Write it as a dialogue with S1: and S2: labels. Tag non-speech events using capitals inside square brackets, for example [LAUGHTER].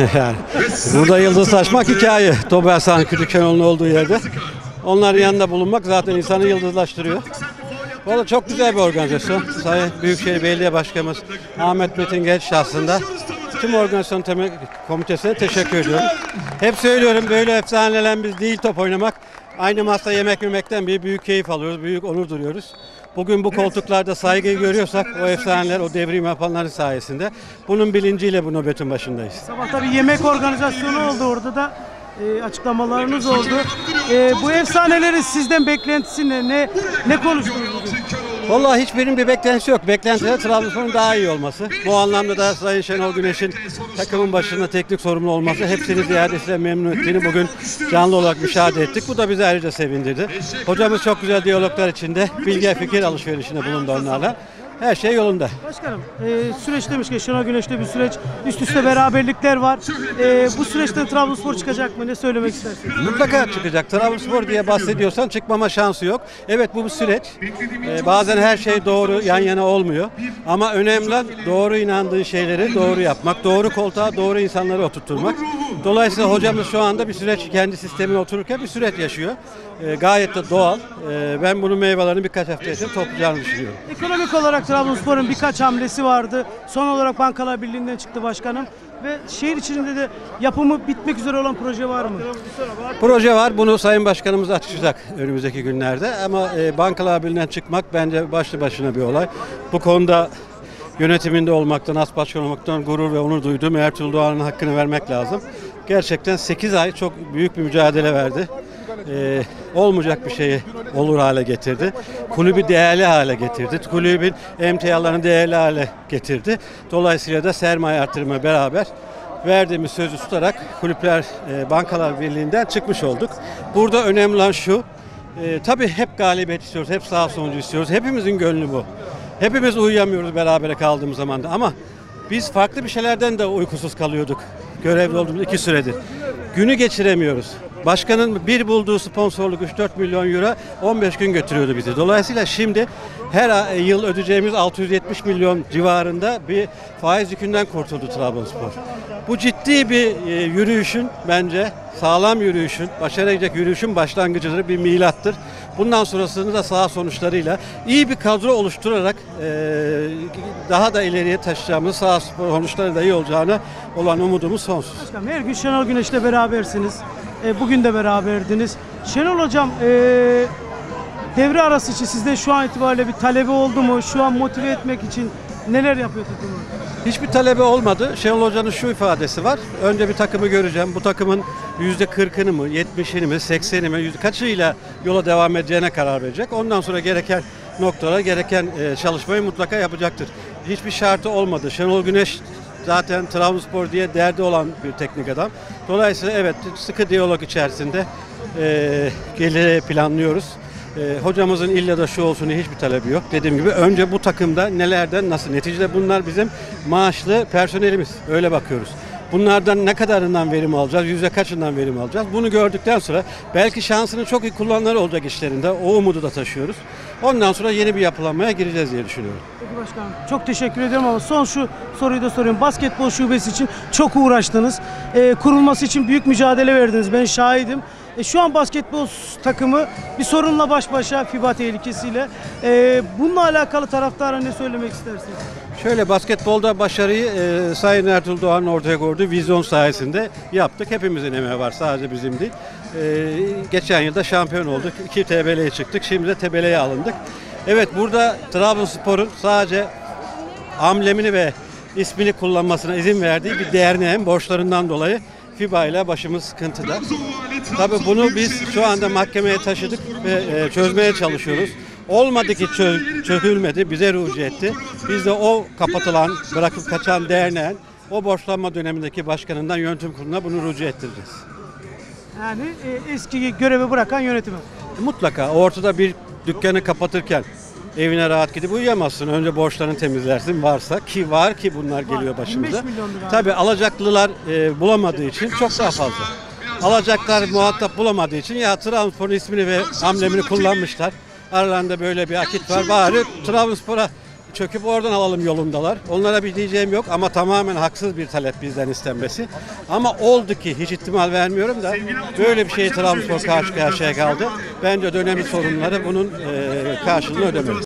S1: [LAUGHS] yani burada yıldızlaşmak hikaye. Tobelsan Kütükkenoğlu'nun olduğu yerde. Onların yanında bulunmak zaten insanı yıldızlaştırıyor. Valla çok güzel bir organizasyon. Sayın Büyükşehir Belediye Başkanımız Ahmet Metin Genç şahsında tüm organizasyon temel komitesine teşekkür ediyorum. Hep söylüyorum böyle efsanelen biz değil top oynamak. Aynı masada yemek yemekten bir büyük keyif alıyoruz, büyük onur duyuyoruz. Bugün bu koltuklarda saygıyı görüyorsak o efsaneler, o devrim yapanların sayesinde bunun bilinciyle bu nöbetin başındayız.
S2: Sabahta bir yemek organizasyonu oldu orada da e, açıklamalarınız oldu. E, bu efsanelerin sizden beklentisi ne? Ne, ne konuştunuz?
S1: Vallahi hiçbirinin bir beklentisi yok. Beklentileri Trabzonspor'un daha iyi olması. Bu anlamda da Sayın Şenol Güneş'in takımın başında teknik sorumlu olması hepsini ziyadesiyle memnun ettiğini bugün canlı olarak müşahede ettik. Bu da bizi ayrıca sevindirdi. Hocamız çok güzel diyaloglar içinde bilgi fikir alışverişinde bulundu onlarla. Her şey yolunda.
S2: Başkanım, e, süreç demiş ki Şenol Güneş'te bir süreç, üst üste beraberlikler var. E, bu süreçten Trabzonspor çıkacak mı? Ne söylemek istersiniz?
S1: Mutlaka çıkacak. Trabzonspor diye bahsediyorsan çıkmama şansı yok. Evet bu bir süreç. Ee, bazen her şey doğru yan yana olmuyor. Ama önemli doğru inandığı şeyleri doğru yapmak. Doğru koltuğa doğru insanları oturtturmak. Dolayısıyla hocamız şu anda bir süreç kendi sistemine otururken bir süreç yaşıyor. Ee, gayet de doğal. Ee, ben bunun meyvelerini birkaç hafta içinde toplayacağını düşünüyorum.
S2: Ekonomik olarak Trabzonspor'un birkaç hamlesi vardı. Son olarak Bankalar Birliği'nden çıktı başkanım. Ve şehir içinde de yapımı bitmek üzere olan proje var mı?
S1: Proje var. Bunu Sayın Başkanımız açacak önümüzdeki günlerde. Ama e, bankalar birliğinden çıkmak bence başlı başına bir olay. Bu konuda yönetiminde olmaktan, as başkan olmaktan gurur ve onur duyduğum Ertuğrul Doğan'ın hakkını vermek lazım. Gerçekten 8 ay çok büyük bir mücadele verdi. E, olmayacak bir şeyi olur hale getirdi. Kulübü değerli hale getirdi. Kulübün emtialarını değerli hale getirdi. Dolayısıyla da sermaye artırımı beraber verdiğimiz sözü tutarak kulüpler e, bankalar birliğinden çıkmış olduk. Burada önemli olan şu. E, tabii hep galibiyet istiyoruz, hep sağ sonucu istiyoruz. Hepimizin gönlü bu. Hepimiz uyuyamıyoruz berabere kaldığımız zaman da ama biz farklı bir şeylerden de uykusuz kalıyorduk. Görevli olduğumuz iki süredir. Günü geçiremiyoruz. Başkanın bir bulduğu sponsorluk 3-4 milyon euro 15 gün götürüyordu bizi. Dolayısıyla şimdi her yıl ödeyeceğimiz 670 milyon civarında bir faiz yükünden kurtuldu Trabzonspor. Bu ciddi bir e, yürüyüşün bence sağlam yürüyüşün, başaracak yürüyüşün başlangıcıdır, bir milattır. Bundan sonrasını da sağ sonuçlarıyla iyi bir kadro oluşturarak e, daha da ileriye taşıyacağımız sağ sonuçları da iyi olacağına olan umudumuz sonsuz.
S2: Başkanım her gün Şenol Güneş'le berabersiniz. E, bugün de beraberdiniz. Şenol Hocam e, devre arası için sizde şu an itibariyle bir talebi oldu mu? Şu an motive etmek için neler yapıyor takımı?
S1: Hiçbir talebe olmadı. Şenol Hoca'nın şu ifadesi var. Önce bir takımı göreceğim. Bu takımın yüzde kırkını mı, yetmişini mi, sekseni mi, yüzde kaçıyla yola devam edeceğine karar verecek. Ondan sonra gereken noktalara gereken e, çalışmayı mutlaka yapacaktır. Hiçbir şartı olmadı. Şenol Güneş zaten Trabzonspor diye derdi olan bir teknik adam. Dolayısıyla evet sıkı diyalog içerisinde e, geliri planlıyoruz. E, hocamızın illa da şu olsun diye hiçbir talebi yok. Dediğim gibi önce bu takımda nelerden nasıl? Neticede bunlar bizim maaşlı personelimiz. Öyle bakıyoruz. Bunlardan ne kadarından verim alacağız, yüzde kaçından verim alacağız? Bunu gördükten sonra belki şansını çok iyi kullananlar olacak işlerinde. O umudu da taşıyoruz. Ondan sonra yeni bir yapılanmaya gireceğiz diye düşünüyorum.
S2: Peki başkanım çok teşekkür ederim ama son şu soruyu da sorayım. Basketbol şubesi için çok uğraştınız. E, kurulması için büyük mücadele verdiniz. Ben şahidim. E, şu an basketbol takımı bir sorunla baş başa FIBA tehlikesiyle. E, bununla alakalı taraftara ne söylemek istersiniz?
S1: Şöyle basketbolda başarıyı e, Sayın Ertuğrul Doğan'ın ortaya koyduğu vizyon sayesinde yaptık. Hepimizin emeği var sadece bizim değil. E, geçen yılda şampiyon olduk. İki TBL'ye çıktık. Şimdi de TBL'ye alındık. Evet burada Trabzonspor'un sadece amblemini ve ismini kullanmasına izin verdiği bir derneğin borçlarından dolayı FIBA ile başımız sıkıntıda. Tabii bunu biz şu anda mahkemeye taşıdık ve e, çözmeye çalışıyoruz. Olmadı ki çö- çözülmedi, bize rücu etti. Biz de o kapatılan, bırakıp kaçan derneğin o borçlanma dönemindeki başkanından yönetim kuruluna bunu rücu ettireceğiz.
S2: Yani e, eski görevi bırakan yönetimi.
S1: Mutlaka ortada bir dükkanı kapatırken evine rahat gidip uyuyamazsın. Önce borçlarını temizlersin varsa ki var ki bunlar geliyor başımıza.
S2: 25 milyon lira.
S1: Tabii alacaklılar e, bulamadığı için çok daha fazla. Alacaklar muhatap bulamadığı için ya Trabzonspor'un ismini ve amblemini kullanmışlar. Aralarında böyle bir akit var. Bari Trabzonspor'a çöküp oradan alalım yolundalar. Onlara bir diyeceğim yok ama tamamen haksız bir talep bizden istenmesi. Ama oldu ki hiç ihtimal vermiyorum da böyle bir şey Trabzonspor karşı karşıya kaldı. Bence dönemin sorunları bunun e, karşılığını ödemeli.